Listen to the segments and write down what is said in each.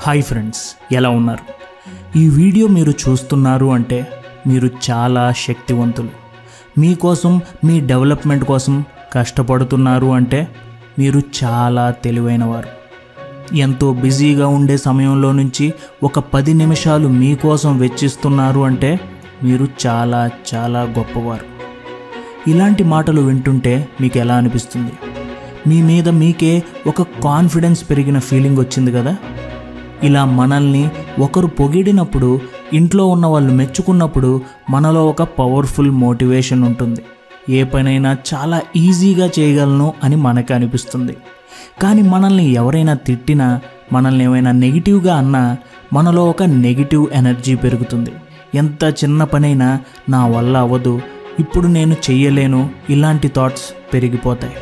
Hi friends ఎలా ఉన్నారు? ఈ వీడియో మీరు చూస్తున్నారు అంటే మీరు చాలా శక్తివంతులు. మీకోసం మీ డెవలప్మెంట్ కోసం కష్టపడుతున్నారు అంటే మీరు చాలా తెలివైనవారు. ఎంతో బిజీగా ఉండే సమయంలో నుంచి ఒక పది నిమిషాలు మీకోసం వెచ్చిస్తున్నారు అంటే మీరు చాలా చాలా గొప్పవారు. ఇలాంటి మాటలు వింటుంటే మీకు ఎలా అనిపిస్తుంది? మీ మీద మీకే ఒక కాన్ఫిడెన్స్ పెరిగిన ఫీలింగ్ వచ్చింది కదా? ఇలా మనల్ని ఒకరు పొగిడినప్పుడు ఇంట్లో ఉన్న వాళ్ళు మెచ్చుకున్నప్పుడు మనలో ఒక పవర్ఫుల్ మోటివేషన్ ఉంటుంది. ఏ పనైనా చాలా ఈజీగా చేయగలను అని మనకు అనిపిస్తుంది. కానీ మనల్ని ఎవరైనా తిట్టినా మనల్ని ఏమైనా నెగిటివ్గా అన్నా మనలో ఒక నెగిటివ్ ఎనర్జీ పెరుగుతుంది. ఎంత చిన్న పనైనా నా వల్ల అవ్వదు ఇప్పుడు నేను చెయ్యలేను ఇలాంటి థాట్స్ పెరిగిపోతాయి.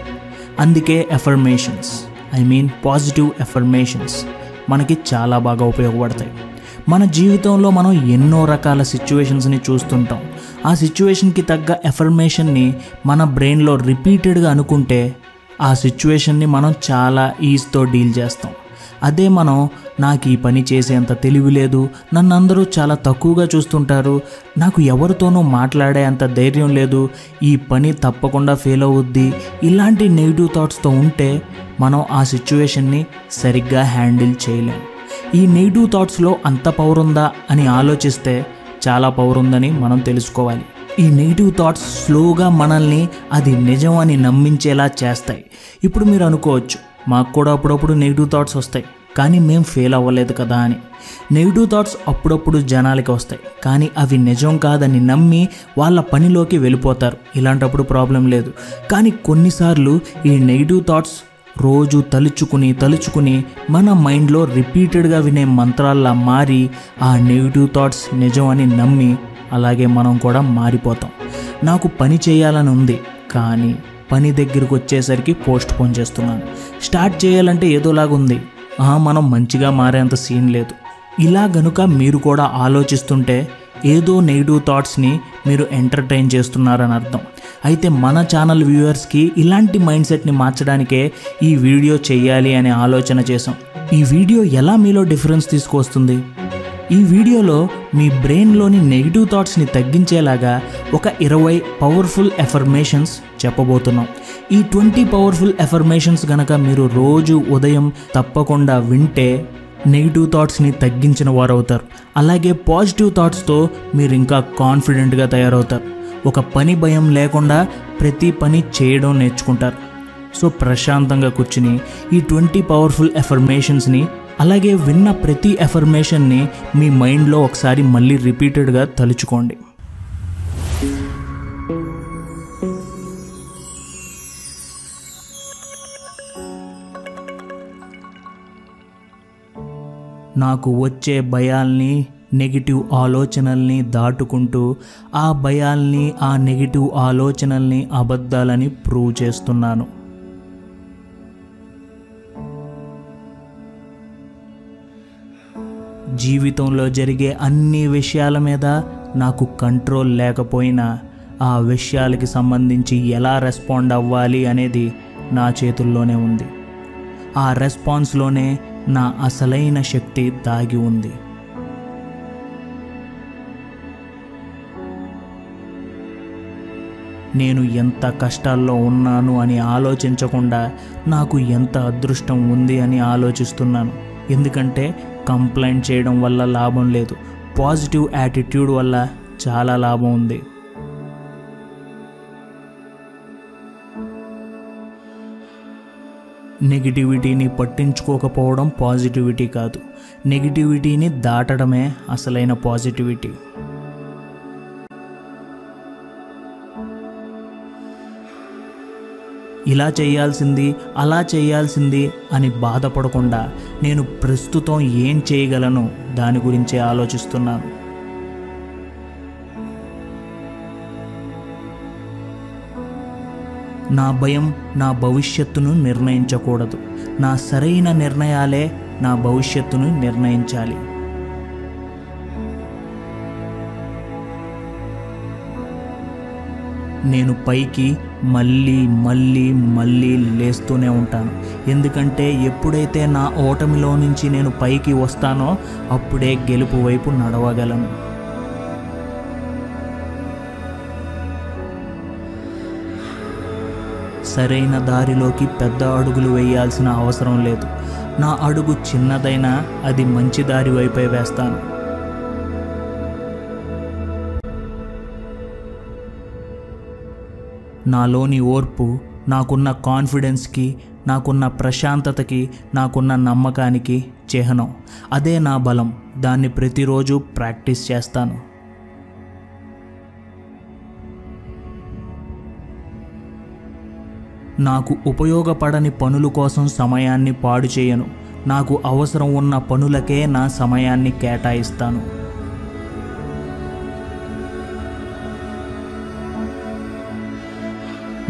అందుకే affirmations I mean positive affirmations మనకి చాలా బాగా ఉపయోగపడతాయి. మన జీవితంలో మనం ఎన్నో రకాల సిచ్యువేషన్స్ని చూస్తుంటాం. ఆ సిచ్యువేషన్కి తగ్గ ఎఫర్మేషన్ని మన బ్రెయిన్లో రిపీటెడ్గా అనుకుంటే ఆ సిచ్యువేషన్ని మనం చాలా ఈజీతో డీల్ చేస్తాం. అదే మనం నాకు ఈ పని చేసేంత తెలివి లేదు నన్ను అందరూ చాలా తక్కువగా చూస్తుంటారు నాకు ఎవరితోనూ మాట్లాడే అంత ధైర్యం లేదు ఈ పని తప్పకుండా ఫెయిల్ అవుద్ది ఇలాంటి నెగిటివ్ థాట్స్తో ఉంటే మనం ఆ సిచ్యువేషన్ని సరిగ్గా హ్యాండిల్ చేయలేం. ఈ నెగిటివ్ థాట్స్లో అంత పవర్ ఉందా అని ఆలోచిస్తే చాలా పవర్ ఉందని మనం తెలుసుకోవాలి. ఈ నెగిటివ్ థాట్స్ స్లోగా మనల్ని అది నిజం అని నమ్మించేలా చేస్తాయి. ఇప్పుడు మీరు అనుకోవచ్చు మాకు కూడా అప్పుడప్పుడు నెగిటివ్ థాట్స్ వస్తాయి. కానీ మేము ఫెయిల్ అవ్వలేదు కదా అని. నెగిటివ్ థాట్స్ అప్పుడప్పుడు జనాలకి వస్తాయి. కానీ అవి నిజం కాదని నమ్మి వాళ్ళ పనిలోకి వెళ్ళిపోతారు. ఇలాంటప్పుడు ప్రాబ్లం లేదు. కానీ కొన్నిసార్లు ఈ నెగిటివ్ థాట్స్ రోజు తలుచుకుని తలుచుకుని మన మైండ్లో రిపీటెడ్గా వినే మంత్రాల్లా మారి ఆ నెగిటివ్ థాట్స్ నిజం అని నమ్మి అలాగే మనం కూడా మారిపోతాం. నాకు పని చేయాలని ఉంది కానీ పని దగ్గరికి వచ్చేసరికి పోస్ట్ పోన్ చేస్తున్నాను. స్టార్ట్ చేయాలంటే ఏదోలాగా ఉంది. మనం మంచిగా మారేంత సీన్ లేదు. ఇలా గనుక మీరు కూడా ఆలోచిస్తుంటే ఏదో నెగిటివ్ థాట్స్ని మీరు ఎంటర్టైన్ చేస్తున్నారని అర్థం. అయితే మన ఛానల్ వ్యూవర్స్కి ఇలాంటి మైండ్ సెట్ని మార్చడానికే ఈ వీడియో చేయాలి అనే ఆలోచన చేశాం. ఈ వీడియో ఎలా మీలో డిఫరెన్స్ తీసుకొస్తుంది ఈ వీడియోలో మీ బ్రెయిన్లోని నెగిటివ్ థాట్స్ని తగ్గించేలాగా ఒక ఇరవై పవర్ఫుల్ ఎఫర్మేషన్స్ చెప్పబోతున్నాం. ఈ ట్వంటీ పవర్ఫుల్ ఎఫర్మేషన్స్ గనక మీరు రోజు ఉదయం తప్పకుండా వింటే నెగిటివ్ థాట్స్ని తగ్గించిన వారు అవుతారు అలాగే పాజిటివ్ థాట్స్తో మీరు ఇంకా కాన్ఫిడెంట్గా తయారవుతారు. ఒక పని భయం లేకుండా ప్రతి పని చేయడం నేర్చుకుంటారు. సో ప్రశాంతంగా కూర్చుని ఈ ట్వంటీ పవర్ఫుల్ ఎఫర్మేషన్స్ని అలాగే విన్న ప్రతి ఎఫర్మేషన్ని మీ మైండ్లో ఒకసారి మళ్ళీ రిపీటెడ్గా తలుచుకోండి. నాకు వచ్చే భయాల్ని నెగిటివ్ ఆలోచనల్ని దాటుకుంటూ ఆ భయాల్ని ఆ నెగిటివ్ ఆలోచనల్ని అబద్ధాలని ప్రూవ్ చేస్తున్నాను. జీవితంలో జరిగే అన్ని విషయాల మీద నాకు కంట్రోల్ లేకపోయినా ఆ విషయాలకి సంబంధించి ఎలా రెస్పాండ్ అవ్వాలి అనేది నా చేతుల్లోనే ఉంది. ఆ రెస్పాన్స్లోనే నా అసలైన శక్తి దాగి ఉంది. నేను ఎంత కష్టాల్లో ఉన్నాను అని ఆలోచించకుండా నాకు ఎంత అదృష్టం ఉంది అని ఆలోచిస్తున్నాను. ఎందుకంటే కంప్లైంట్ చేయడం వల్ల లాభం లేదు. పాజిటివ్ యాటిట్యూడ్ వల్ల చాలా లాభం ఉంది. నెగిటివిటీని పట్టించుకోకపోవడం పాజిటివిటీ కాదు. నెగిటివిటీని దాటడమే అసలైన పాజిటివిటీ ఇలా చేయాల్సింది అలా చేయాల్సింది అని బాధపడకుండా నేను ప్రస్తుతం ఏం చేయగలను దాని గురించే ఆలోచిస్తున్నాను. నా భయం నా భవిష్యత్తును నిర్ణయించకూడదు. నా సరైన నిర్ణయాలే నా భవిష్యత్తును నిర్ణయించాలి. నేను పైకి మళ్ళీ మళ్ళీ మళ్ళీ లేస్తూనే ఉంటాను. ఎందుకంటే ఎప్పుడైతే నా ఓటమిలో నుంచి నేను పైకి వస్తానో అప్పుడే గెలుపు వైపు నడవగలను. సరైన దారిలోకి పెద్ద అడుగులు వేయాల్సిన అవసరం లేదు. నా అడుగు చిన్నదైనా అది మంచి దారి వైపే వేస్తాను. నాలోని ఓర్పు నాకున్న కాన్ఫిడెన్స్కి నాకున్న ప్రశాంతతకి నాకున్న నమ్మకానికి చిహ్నం. అదే నా బలం. దాన్ని ప్రతిరోజు ప్రాక్టీస్ చేస్తాను. నాకు ఉపయోగపడని పనుల కోసం సమయాన్ని పాడు చేయను. నాకు అవసరం ఉన్న పనులకే నా సమయాన్ని కేటాయిస్తాను.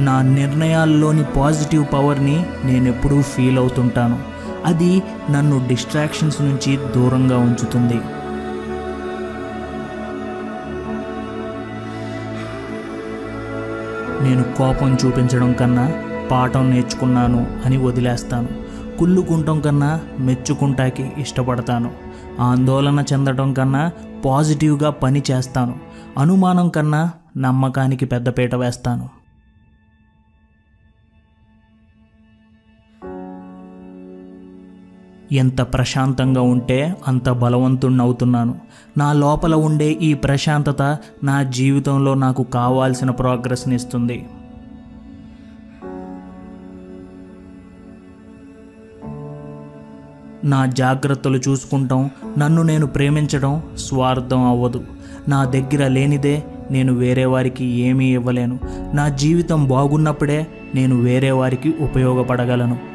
నా నిర్ణయాల్లోని పాజిటివ్ పవర్ని నేనెప్పుడూ ఫీల్ అవుతుంటాను. అది నన్ను డిస్ట్రాక్షన్స్ నుంచి దూరంగా ఉంచుతుంది. నేను కోపం చూపించడం కన్నా పాఠం నేర్చుకున్నాను అని వదిలేస్తాను. కుళ్ళుకుంటం కన్నా మెచ్చుకుంటాకి ఇష్టపడతాను. ఆందోళన చెందడం కన్నా పాజిటివ్గా పని చేస్తాను. అనుమానం కన్నా నమ్మకానికి పెద్దపీట వేస్తాను. ఎంత ప్రశాంతంగా ఉంటే అంత బలవంతుణ్ణవుతున్నాను. నా లోపల ఉండే ఈ ప్రశాంతత నా జీవితంలో నాకు కావాల్సిన ప్రోగ్రెస్ని ఇస్తుంది. నా జాగ్రత్తలు చూసుకుంటాం నన్ను నేను ప్రేమించడం స్వార్థం అవ్వదు. నా దగ్గర లేనిదే నేను వేరే వారికి ఏమీ ఇవ్వలేను. నా జీవితం బాగున్నప్పుడే నేను వేరే వారికి ఉపయోగపడగలను.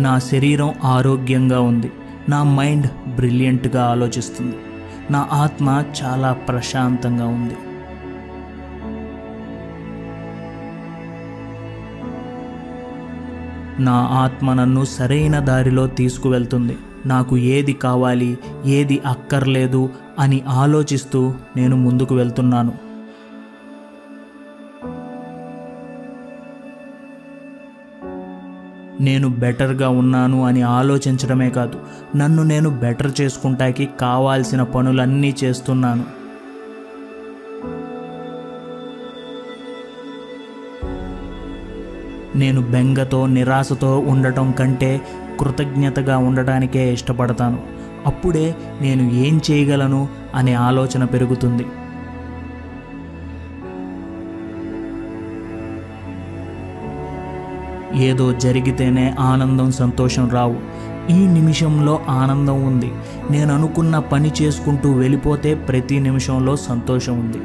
నా శరీరం ఆరోగ్యంగా ఉంది. నా మైండ్ బ్రిలియంట్గా ఆలోచిస్తుంది. నా ఆత్మ చాలా ప్రశాంతంగా ఉంది. నా ఆత్మ నన్ను సరైన దారిలో తీసుకువెళ్తుంది. నాకు ఏది కావాలి ఏది అక్కర్లేదు అని ఆలోచిస్తూ నేను ముందుకు వెళ్తున్నాను. నేను బెటర్గా ఉన్నాను అని ఆలోచించడమే కాదు నన్ను నేను బెటర్ చేసుకుంటాకి కావాల్సిన పనులన్నీ చేస్తున్నాను. నేను బెంగతో నిరాశతో ఉండటం కంటే కృతజ్ఞతగా ఉండటానికే ఇష్టపడతాను. అప్పుడే నేను ఏం చేయగలను అనే ఆలోచన పెరుగుతుంది. ఏదో జరిగితేనే ఆనందం సంతోషం రావు. ఈ నిమిషంలో ఆనందం ఉంది. నేను అనుకున్న పని చేసుకుంటూ వెళ్ళిపోతే ప్రతి నిమిషంలో సంతోషం ఉంది.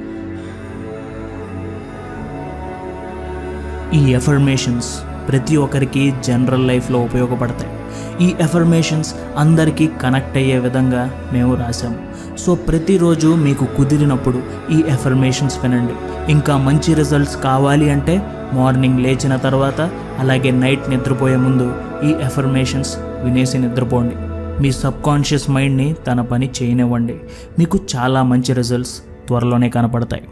ఈ ఎఫర్మేషన్స్ ప్రతి ఒక్కరికి జనరల్ లైఫ్లో ఉపయోగపడతాయి. ఈ ఎఫర్మేషన్స్ అందరికీ కనెక్ట్ అయ్యే విధంగా మేము రాసాము సో ప్రతిరోజు మీకు కుదిరినప్పుడు ఈ ఎఫర్మేషన్స్ వినండి. ఇంకా మంచి రిజల్ట్స్ కావాలి అంటే మార్నింగ్ లేచిన తర్వాత అలాగే నైట్ నిద్రపోయే ముందు ఈ ఎఫర్మేషన్స్ వినేసి నిద్రపోండి. మీ సబ్కాన్షియస్ మైండ్ని తన పని చేయనివ్వండి. మీకు చాలా మంచి రిజల్ట్స్ త్వరలోనే కనపడతాయి.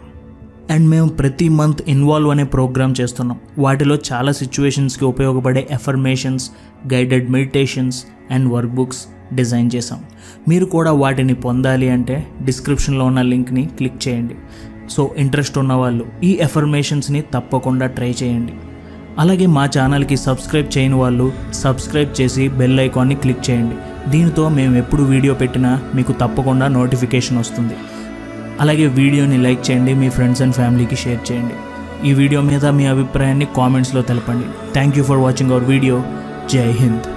అండ్ మేము ప్రతి మంత్ ఇన్వాల్వ్ అనే ప్రోగ్రామ్ చేస్తున్నాం. వాటిలో చాలా సిచ్యువేషన్స్కి ఉపయోగపడే affirmations guided meditations and workbooks design చేసాం మీరు కూడా వాటిని పొందాలి అంటే డిస్క్రిప్షన్లో ఉన్న లింక్ని క్లిక్ చేయండి. సో ఇంట్రెస్ట్ ఉన్న వాళ్ళు ఈ ఎఫర్మేషన్స్ని తప్పకుండా ట్రై చేయండి. అలాగే మా ఛానల్కి సబ్స్క్రైబ్ చేయని వాళ్ళు సబ్స్క్రైబ్ చేసి బెల్ ఐకాన్ని క్లిక్ చేయండి. దీనితో మేము ఎప్పుడు వీడియో పెట్టినా మీకు తప్పకుండా నోటిఫికేషన్ వస్తుంది. అలాగే వీడియోని లైక్ చేయండి మీ ఫ్రెండ్స్ అండ్ ఫ్యామిలీకి షేర్ చేయండి. ఈ వీడియో మీద మీ అభిప్రాయాన్ని కామెంట్స్లో తెలపండి. Thank you for watching our video జై హింద్